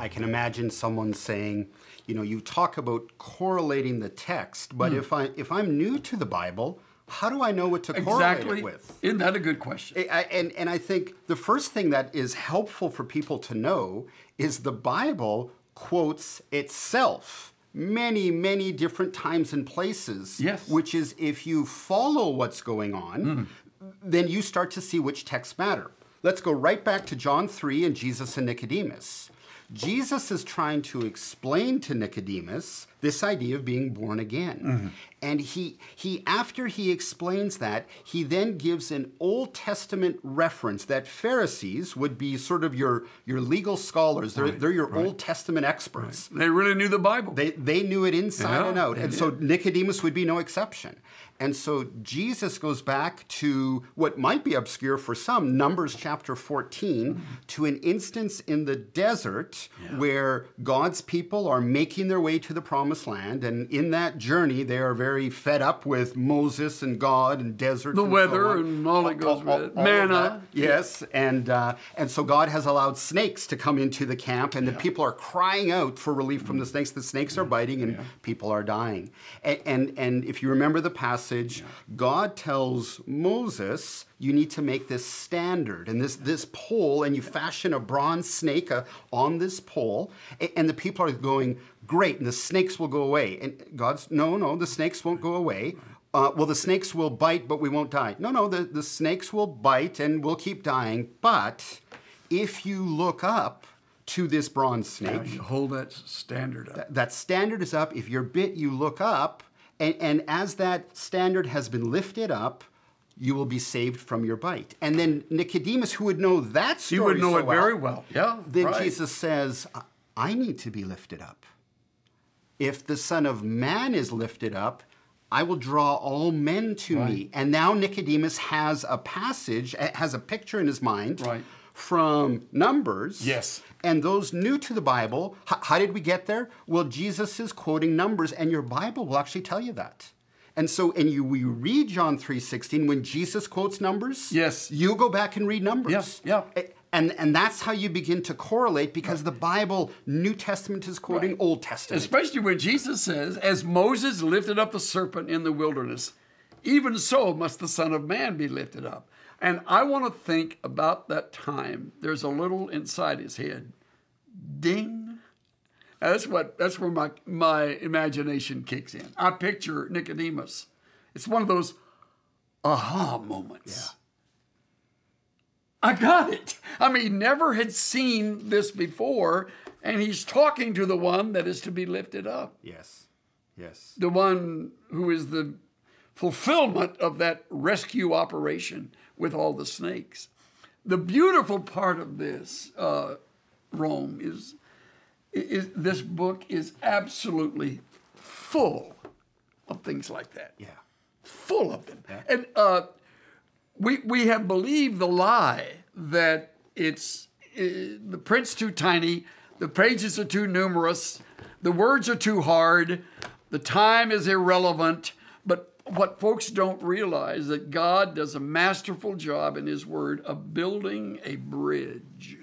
I can imagine someone saying, you know, you talk about correlating the text, but if I if I'm new to the Bible, how do I know what to correlate Exactly. it with? Isn't that a good question? I- and and I think the first thing that is helpful for people to know is the Bible quotes itself many many different times and places. Yes. Which is if you follow what's going on, Hmm. then you start to see which texts matter. Let's go right back to John 3 and Jesus and Nicodemus. Jesus is trying to explain to Nicodemus this idea of being born again. Mm-hmm. And he he after he explains that, he then gives an Old Testament reference that Pharisees would be sort of your your legal scholars. They're, they're your Old Testament experts. They really knew the Bible. They, they knew it inside Yeah, and out. And so Nicodemus would be no exception. And so Jesus goes back to what might be obscure for some, Numbers chapter 14, mm-hmm. to an instance in the desert where God's people are making their way to the promised land. And in that journey, they are very fed up with Moses and God and desert. The and weather on. and all that goes with it. Manna. Yes, and uh, and so God has allowed snakes to come into the camp, and the people are crying out for relief from the snakes. The snakes are biting, and people are dying. And, and and if you remember the passage, God tells Moses, "You need to make this standard, and this this pole, and you fashion a bronze snake uh, on this pole." A- And the people are going, "Great!" And the snakes will go away. And God's, "No, no, the snakes won't go away." Uh, well, the snakes will bite, but we won't die. No, no, the, the snakes will bite and we'll keep dying. But if you look up to this bronze Now snake, you hold that standard up. that standard is up. If you're bit, you look up. And, and as that standard has been lifted up, you will be saved from your bite. And then Nicodemus, who would know that story You would know so it very well. Yeah. then right. Jesus says, "I- I need to be lifted up. If the Son of Man is lifted up, I will draw all men to me. And now Nicodemus has a passage, eh, has a picture in his mind Right. from Numbers. Yes. And those new to the Bible, how did we get there? Well, Jesus is quoting Numbers, and your Bible will actually tell you that. And so, and you we read John 3:16 when Jesus quotes Numbers. Yes. You go back and read Numbers. Yeah, yeah. Eh, And, and that's how you begin to correlate because the Bible, New Testament is quoting Old Testament. Especially when Jesus says, As Moses lifted up the serpent in the wilderness, even so must the Son of Man be lifted up. And I want to think about that time. There's a little inside his head. Ding. Now, that's what that's where my my imagination kicks in. I picture Nicodemus. It's one of those aha moments. I got it. I mean, he never had seen this before, and he's talking to the one that is to be lifted up, Yes. Yes. the one who is the fulfillment of that rescue operation with all the snakes. The beautiful part of this, uh, Rhome, is, is this book is absolutely full of things like that Yeah. full of them. And uh, we we have believed the lie that it's uh, the print's too tiny, the pages are too numerous, the words are too hard, the time is irrelevant. But what folks don't realize that God does a masterful job in His Word of building a bridge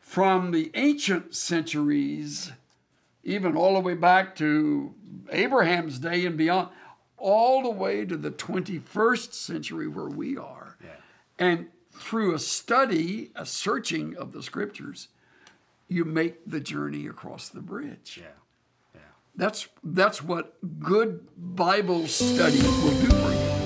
from the ancient centuries even all the way back to Abraham's day and beyond, all the way to the 21st century where we are. And through a study, a searching of the scriptures, you make the journey across the bridge. Yeah. Yeah. That's, that's what good Bible study will do for you.